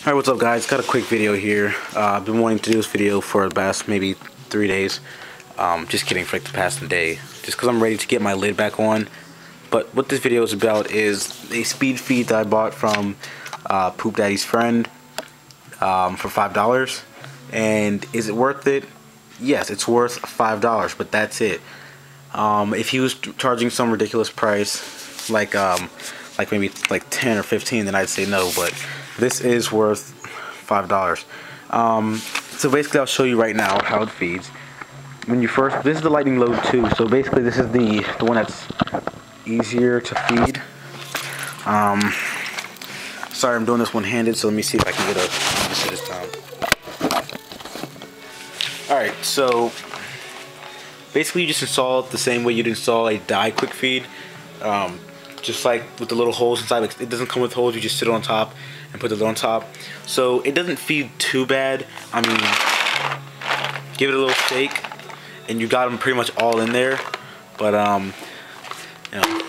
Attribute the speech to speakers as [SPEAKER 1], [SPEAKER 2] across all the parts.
[SPEAKER 1] Alright, what's up guys? Got a quick video here. Uh, I've been wanting to do this video for the past maybe three days. Um, just kidding, for like the past day. Just because I'm ready to get my lid back on. But what this video is about is a speed feed that I bought from uh, Poop Daddy's friend um, for $5. And is it worth it? Yes, it's worth $5, but that's it. Um, if he was charging some ridiculous price, like um, like maybe like 10 or 15, then I'd say no, but this is worth five dollars. Um, so basically I'll show you right now how it feeds. When you first this is the lightning load 2 so basically this is the the one that's easier to feed. Um, sorry I'm doing this one-handed so let me see if I can get a set this down alright so basically you just install it the same way you'd install a Dye quick feed. Um, just like with the little holes inside it doesn't come with holes you just sit on top and put lid on top. So it doesn't feed too bad. I mean give it a little shake and you got them pretty much all in there. But um you know.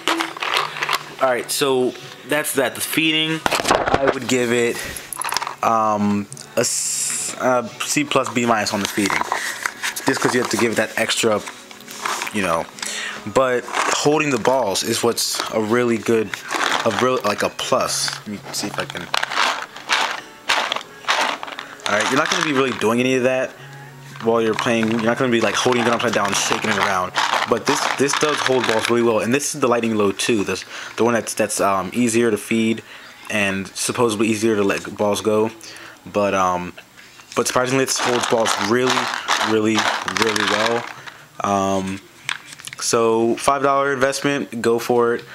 [SPEAKER 1] Alright so that's that the feeding. I would give it um a, a C plus B minus on the feeding. Just because you have to give it that extra you know. But holding the balls is what's a really good a real like a plus. Let me see if I can Alright, you're not going to be really doing any of that while you're playing. You're not going to be like holding it upside down, shaking it around. But this this does hold balls really well, and this is the Lightning Load 2. this the one that's that's um, easier to feed and supposedly easier to let balls go. But um, but surprisingly, this holds balls really, really, really well. Um, so five dollar investment, go for it.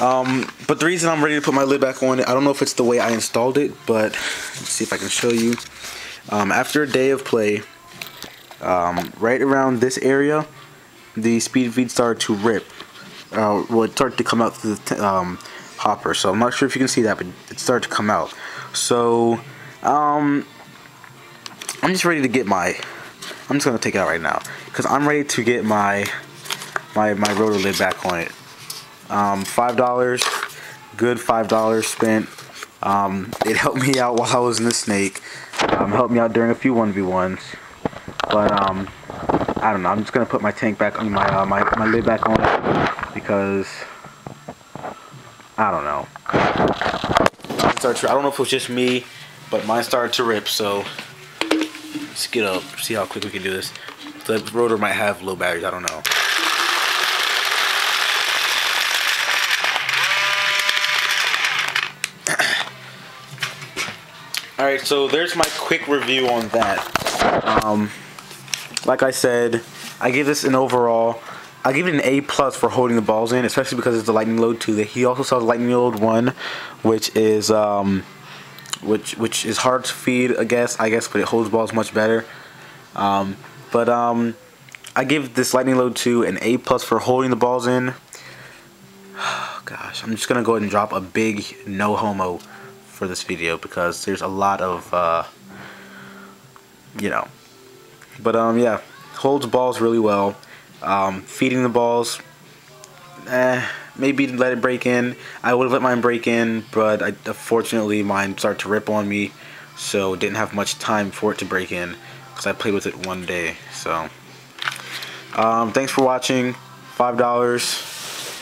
[SPEAKER 1] Um, but the reason I'm ready to put my lid back on it, I don't know if it's the way I installed it, but let's see if I can show you. Um, after a day of play, um, right around this area, the speed feed started to rip. Uh, well, it started to come out through the um, hopper, so I'm not sure if you can see that, but it started to come out. So, um, I'm just ready to get my, I'm just going to take it out right now, because I'm ready to get my, my, my rotor lid back on it. Um, $5, good $5 spent. Um, it helped me out while I was in the snake. Um, helped me out during a few 1v1s. But, um, I don't know. I'm just going to put my tank back on my, uh, my, my lid back on because, I don't know. I don't know if it was just me, but mine started to rip, so let's get up, see how quick we can do this. The rotor might have low batteries, I don't know. Alright, so there's my quick review on that. Um, like I said, I give this an overall. I give it an A plus for holding the balls in, especially because it's the Lightning Load 2. He also sells Lightning Load 1, which is um, which which is hard to feed, I guess, I guess, but it holds balls much better. Um, but um, I give this Lightning Load 2 an A plus for holding the balls in. Gosh, I'm just gonna go ahead and drop a big no homo for this video because there's a lot of uh, you know. But um yeah holds balls really well. Um, feeding the balls eh, maybe let it break in. I would have let mine break in but I, unfortunately mine started to rip on me so didn't have much time for it to break in because I played with it one day so. Um, thanks for watching. Five dollars.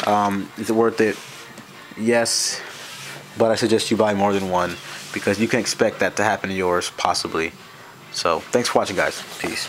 [SPEAKER 1] Um, is it worth it? Yes but I suggest you buy more than one because you can expect that to happen to yours possibly. So thanks for watching guys. Peace.